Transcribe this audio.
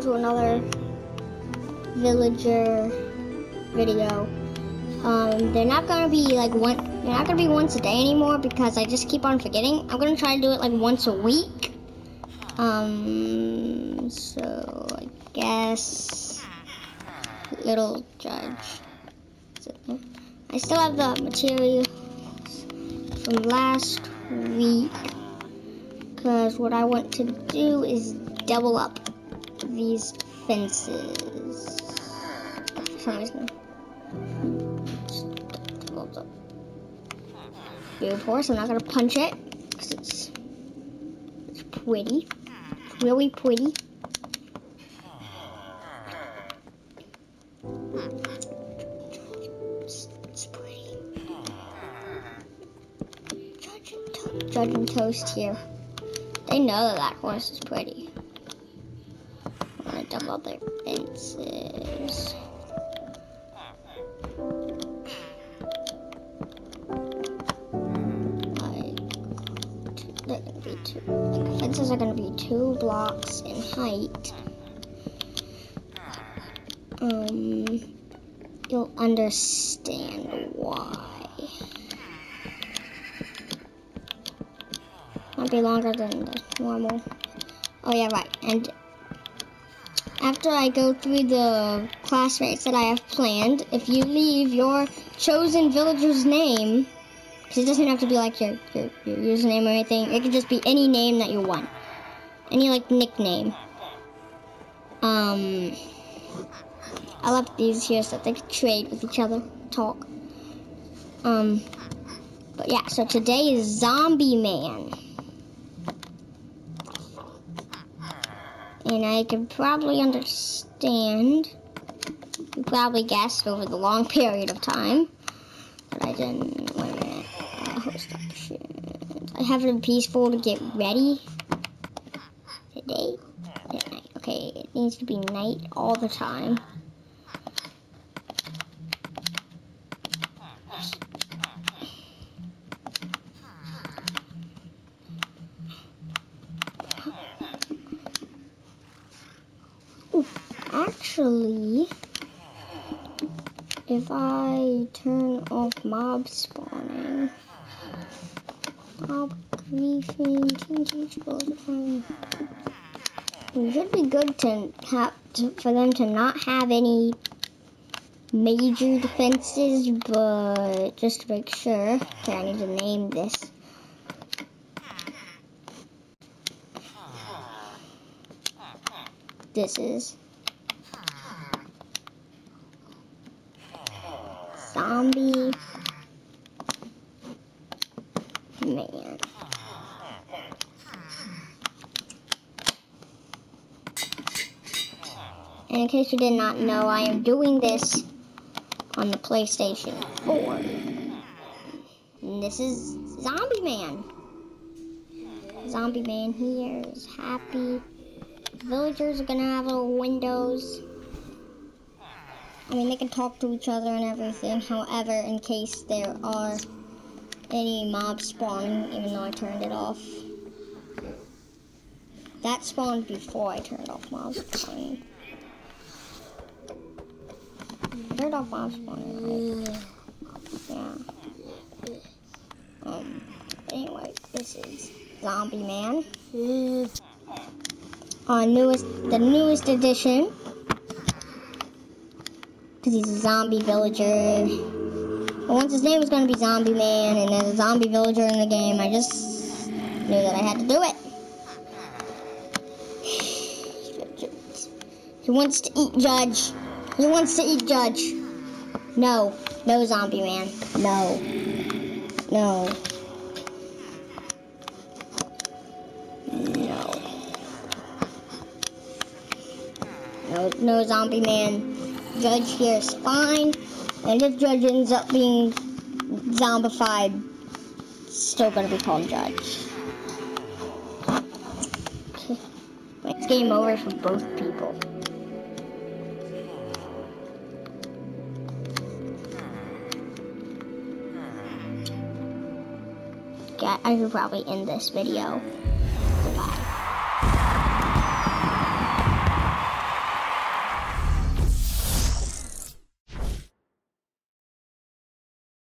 dollar villager video. Um, they're not gonna be like one. They're not gonna be once a day anymore because I just keep on forgetting. I'm gonna try to do it like once a week. Um, so I guess little judge. I still have the material from last week because what I want to do is double up these fences. For some reason. Up. Of course, I'm not gonna punch it because it's it's pretty, really pretty. It's, Judge and Toast here. They know that that horse is pretty. Double up their fences. Like, they're gonna be two. Like, fences are gonna be two blocks in height. Um, you'll understand why. Might be longer than the normal. Oh yeah, right. And after I go through the class rates that I have planned, if you leave your chosen villager's name, because it doesn't have to be like your, your, your username or anything, it could just be any name that you want. Any like nickname. Um, I left these here so that they could trade with each other, talk. Um, but yeah, so today is Zombie Man. And I can probably understand, probably guessed over the long period of time, but I didn't, wait a minute, uh, host options. I have it in peaceful to get ready today. At night. Okay, it needs to be night all the time. Actually, if I turn off mob spawning, mob griefing, it should be good to have to, for them to not have any major defenses, but just to make sure, okay, I need to name this. This is zombie man. And in case you did not know, I am doing this on the PlayStation 4. And this is Zombie Man. Zombie Man here is happy. Villagers are gonna have little windows. I mean, they can talk to each other and everything. However, in case there are any mobs spawning, even though I turned it off. That spawned before I turned off mobs spawning. Turned off mobs spawning, right? Yeah. Um, anyway, this is Zombie Man. Uh, newest, the newest edition. Because he's a zombie villager. Once his name was going to be Zombie Man, and there's a zombie villager in the game, I just knew that I had to do it. He wants to eat Judge. He wants to eat Judge. No. No, Zombie Man. No. No. No, no Zombie Man. Judge here is fine. And if Judge ends up being zombified, still gonna be called Judge. It's game over for both people. Yeah, I should probably end this video.